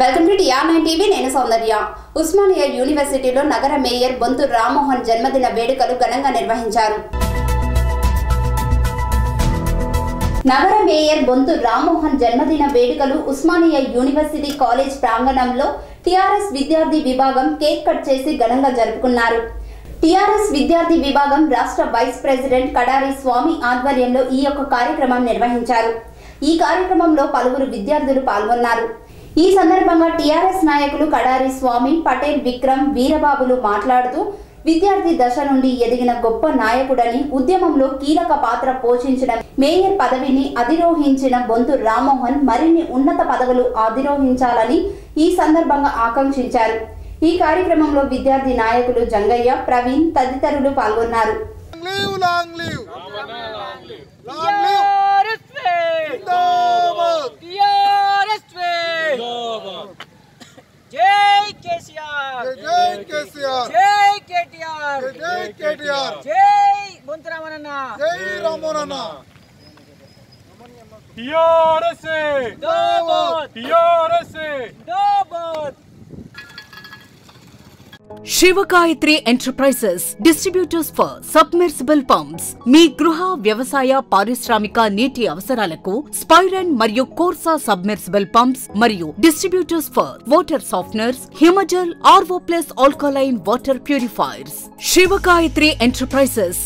Welcome to TR nine TV నేను సౌందర్య. ఉస్మానియా యూనివర్సిటీలో నగర మేయర్ బొంతు రామ్మోహన్ జన్మదిన వేడుకలు ఘనంగా నిర్వహించారు. నగర మేయర్ బొంతు రామ్మోహన్ జన్మదిన వేడుకలు ఉస్మానియా యూనివర్సిటీ కాలేజ్ ప్రాంగణంలో టిఆర్ఎస్ విద్యార్థి విభాగం కేక్ కట్ చేసి ఘనంగా జరుపుకున్నారు. టిఆర్ఎస్ విద్యార్థి విభాగం రాష్ట్ర వైస్ ప్రెసిడెంట్ కడారి స్వామి ఆధ్వర్యంలో ఈ యొక్క కార్యక్రమం నిర్వహించారు. ఈ కార్యక్రమంలో పలువురు విద్యార్థులు పాల్గొన్నారు. ఈ సందర్భంగా టిఆర్ఎస్ నాయకులు కడారి స్వామి పటేల్ విక్రమ్ వీరబాబులు మాట్లాడుతూ విద్యార్థి దశ నుండి ఎదిగిన గొప్ప నాయకుడని ఉద్యమంలో కీలక పాత్ర పోషించిన మేయర్ పదవిని అధిరోహించిన బొంతు రామ్మోహన్ మరిన్ని ఉన్నత పదవులు అధిరోహించాలని ఈ సందర్భంగా ఆకాంక్షించారు. ఈ కార్యక్రమంలో విద్యార్థి నాయకులు జంగయ్య ప్రవీణ్ తదితరులు పాల్గొన్నారు. జై కేసీఆర్. జై కేసీఆర్. జై కేటీఆర్. జై కేటీఆర్. జై బొంతరామనన్న జై రామోనన్న. TRSA దోబోత్ Shivagayatri enterprises distributors for submersible pumps. మీ గృహ వ్యవసాయ పారిశ్రామిక నీటి అవసరాలకు స్పైరన్ మరియు కోర్సా సబ్మెర్సిబుల్ పంప్స్ మరియు distributors for water softeners Himajal RO plus alkaline water purifiers. Shivagayatri enterprises